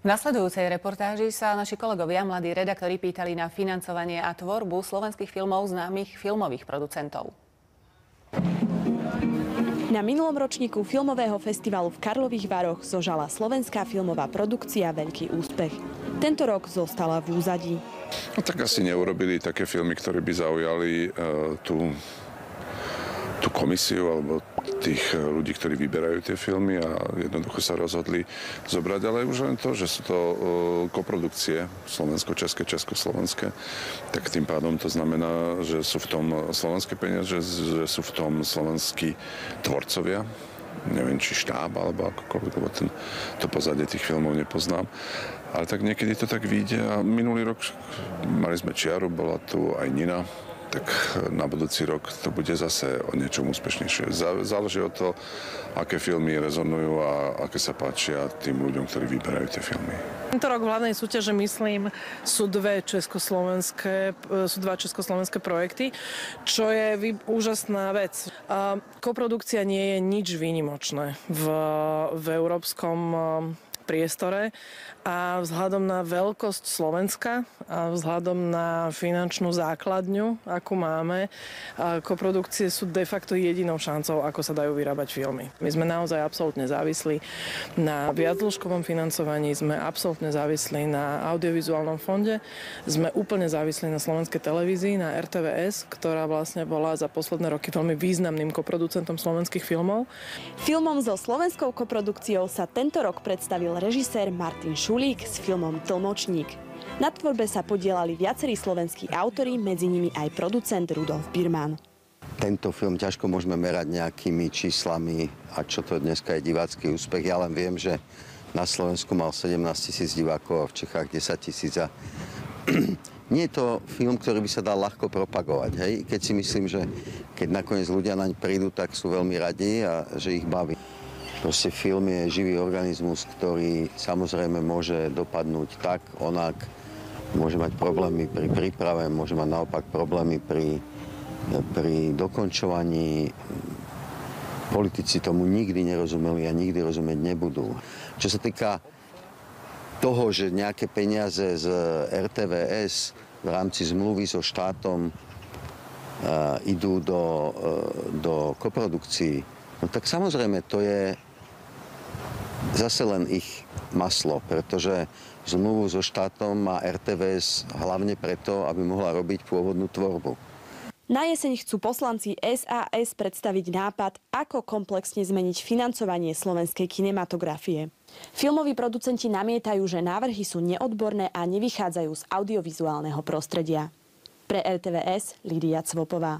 V nasledujúcej reportáži sa naši kolegovia, mladí redaktori, pýtali na financovanie a tvorbu slovenských filmov známych filmových producentov. Na minulom ročníku filmového festivalu v Karlových Varoch zožala slovenská filmová produkcia veľký úspech. Tento rok zostala v úzadí. No tak asi neurobili také filmy, ktoré by zaujali uh, tú tú komisiu alebo tých eh, ľudí, ktorí vyberajú tie filmy a jednoducho sa rozhodli zobrať, ale už len to, že sú to uh, koprodukcie slovensko-české, československé, tak tým pádom to znamená, že sú v tom slovenské peniaze, že sú v tom slovenskí tvorcovia, neviem, či štáb alebo akokoľvek, lebo ten, to pozadie tých filmov nepoznám. Ale tak niekedy to tak vyjde a minulý rok mali sme Čiaru, bola tu aj Nina, tak na budúci rok to bude zase o niečom úspešnejšie. Záleží od toho, aké filmy rezonujú a aké sa páčia tým ľuďom, ktorí vyberajú tie filmy. Tento rok v hlavnej súťaže, myslím, sú dve československé, sú dva československé projekty, čo je úžasná vec. Koprodukcia nie je nič výnimočné v, v európskom priestore a vzhľadom na veľkosť Slovenska a vzhľadom na finančnú základňu, akú máme, koprodukcie sú de facto jedinou šancou, ako sa dajú vyrábať filmy. My sme naozaj absolútne závislí na viacdĺžkovom financovaní, sme absolútne závislí na audiovizuálnom fonde, sme úplne závislí na slovenskej televízii, na RTVS, ktorá vlastne bola za posledné roky veľmi významným koproducentom slovenských filmov. Filmom so slovenskou koprodukciou sa tento rok predstavil režisér Martin Šulík s filmom Tlmočník. Na tvorbe sa podielali viacerí slovenskí autori, medzi nimi aj producent Rudolf Birman. Tento film ťažko môžeme merať nejakými číslami a čo to dneska je divácky úspech. Ja len viem, že na Slovensku mal 17 tisíc divákov a v Čechách 10 tisíc. A nie je to film, ktorý by sa dal ľahko propagovať. Hej? Keď si myslím, že keď nakoniec ľudia naň prídu, tak sú veľmi radi a že ich baví. Proste film je živý organizmus, ktorý samozrejme môže dopadnúť tak, onak, môže mať problémy pri príprave, môže mať naopak problémy pri, pri dokončovaní. Politici tomu nikdy nerozumeli a nikdy rozumieť nebudú. Čo sa týka toho, že nejaké peniaze z RTVS v rámci zmluvy so štátom uh, idú do, uh, do koprodukcií, no tak samozrejme to je zase len ich maslo, pretože zmluvu so štátom má RTVS hlavne preto, aby mohla robiť pôvodnú tvorbu. Na jeseň chcú poslanci SAS predstaviť nápad, ako komplexne zmeniť financovanie slovenskej kinematografie. Filmoví producenti namietajú, že návrhy sú neodborné a nevychádzajú z audiovizuálneho prostredia. Pre RTVS Lídia Cvopová.